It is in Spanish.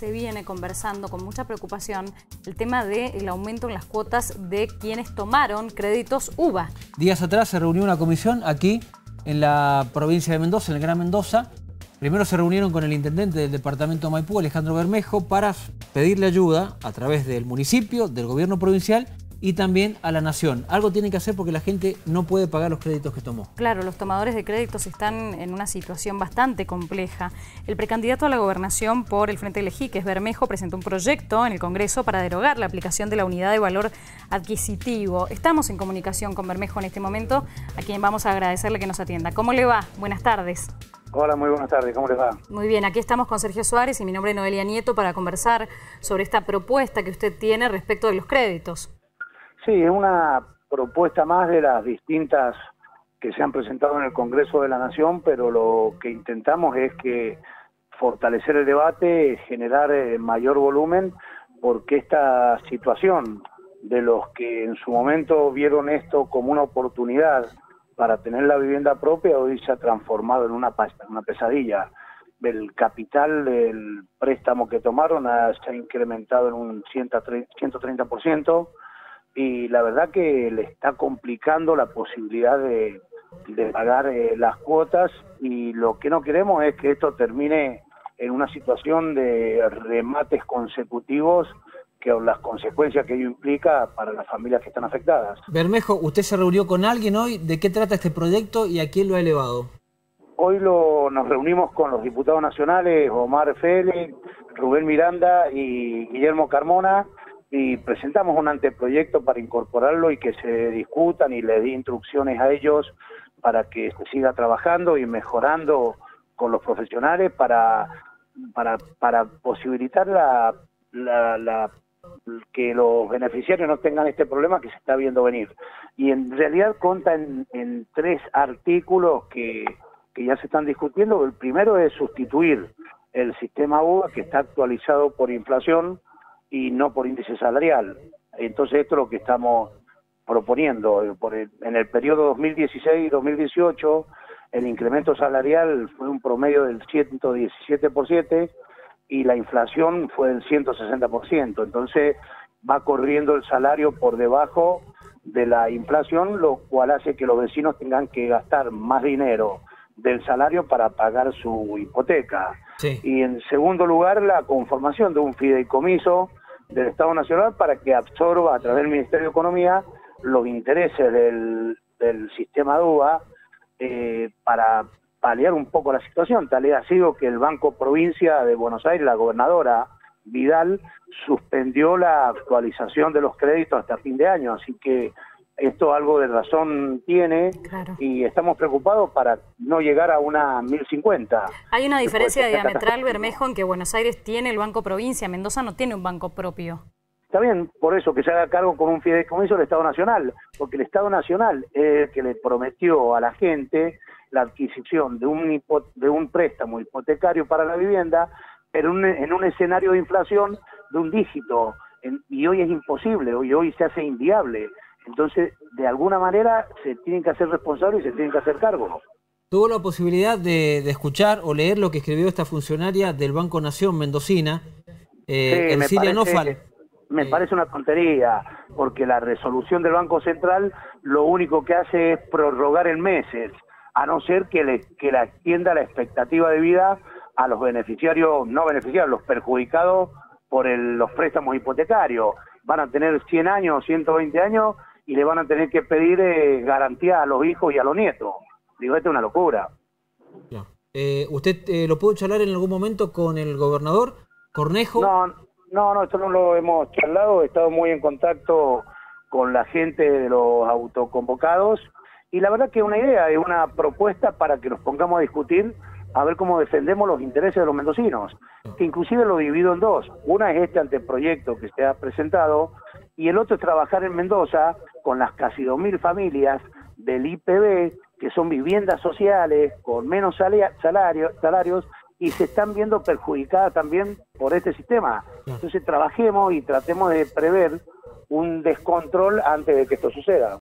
se viene conversando con mucha preocupación el tema del aumento en las cuotas de quienes tomaron créditos UBA. Días atrás se reunió una comisión aquí en la provincia de Mendoza, en el Gran Mendoza. Primero se reunieron con el intendente del departamento Maipú, Alejandro Bermejo, para pedirle ayuda a través del municipio, del gobierno provincial y también a la nación. Algo tienen que hacer porque la gente no puede pagar los créditos que tomó. Claro, los tomadores de créditos están en una situación bastante compleja. El precandidato a la gobernación por el Frente Elegí, que es Bermejo, presentó un proyecto en el Congreso para derogar la aplicación de la unidad de valor adquisitivo. Estamos en comunicación con Bermejo en este momento, a quien vamos a agradecerle que nos atienda. ¿Cómo le va? Buenas tardes. Hola, muy buenas tardes, ¿cómo les va? Muy bien, aquí estamos con Sergio Suárez y mi nombre es Noelia Nieto para conversar sobre esta propuesta que usted tiene respecto de los créditos. Sí, es una propuesta más de las distintas que se han presentado en el Congreso de la Nación, pero lo que intentamos es que fortalecer el debate, generar eh, mayor volumen, porque esta situación de los que en su momento vieron esto como una oportunidad para tener la vivienda propia, hoy se ha transformado en una, una pesadilla. El capital del préstamo que tomaron se ha incrementado en un 130%, y la verdad que le está complicando la posibilidad de, pagar eh, las cuotas y lo que no queremos es que esto termine en una situación de remates consecutivos que las consecuencias que ello implica para las familias que están afectadas. Bermejo, ¿usted se reunió con alguien hoy? ¿De qué trata este proyecto y a quién lo ha elevado? Hoy lo, nos reunimos con los diputados nacionales Omar Félix, Rubén Miranda y Guillermo Carmona y presentamos un anteproyecto para incorporarlo y que se discutan y le di instrucciones a ellos para que se siga trabajando y mejorando con los profesionales para, para, para posibilitar la, la, que los beneficiarios no tengan este problema que se está viendo venir. Y en realidad conta en, en tres artículos que, que ya se están discutiendo. El primero es sustituir el sistema UBA que está actualizado por inflación y no por índice salarial. Entonces esto es lo que estamos proponiendo. en el periodo 2016-2018 el incremento salarial fue un promedio del 117% y la inflación fue del 160%. Entonces va corriendo el salario por debajo de la inflación, lo cual hace que los vecinos tengan que gastar más dinero del salario para pagar su hipoteca. Y en segundo lugar, la conformación de un fideicomiso del Estado Nacional para que absorba a través del Ministerio de Economía los intereses del, sistema DUA eh, para paliar un poco la situación. Tal ha sido que el Banco Provincia de Buenos Aires, la gobernadora Vidal, suspendió la actualización de los créditos hasta fin de año, así que esto algo de razón tiene y estamos preocupados para no llegar a una 1050. Hay una diferencia diametral, Bermejo, en que Buenos Aires tiene el Banco Provincia, Mendoza no tiene un banco propio. Está bien, por eso que se haga cargo con un fideicomiso el Estado Nacional, porque el Estado Nacional es el que le prometió a la gente la adquisición de un, de un préstamo hipotecario para la vivienda, pero en un escenario de inflación de un dígito, y hoy es imposible, hoy, hoy se hace inviable. Entonces, de alguna manera, se tienen que hacer responsables y se tienen que hacer cargo. ¿Tuvo la posibilidad de, escuchar o leer lo que escribió esta funcionaria del Banco Nación Mendocina, eh, sí, me Me eh. parece una tontería, porque la resolución del Banco Central lo único que hace es prorrogar en meses, a no ser que le, que la extienda la expectativa de vida a los beneficiarios, no beneficiarios, los perjudicados por los préstamos hipotecarios. Van a tener 100 años, 120 años y le van a tener que pedir eh, garantía a los hijos y a los nietos. Digo, esto es una locura. Eh, ¿Usted eh, lo pudo charlar en algún momento con el gobernador Cornejo? No, no, no, esto no lo hemos charlado, he estado muy en contacto con la gente de los autoconvocados y la verdad que es una idea, es una propuesta para que nos pongamos a discutir a ver cómo defendemos los intereses de los mendocinos, que inclusive lo divido en dos. Una es este anteproyecto que se ha presentado y el otro es trabajar en Mendoza con las casi 2.000 familias del IPB, que son viviendas sociales con menos salarios, salarios y se están viendo perjudicadas también por este sistema. Entonces trabajemos y tratemos de prever un descontrol antes de que esto suceda.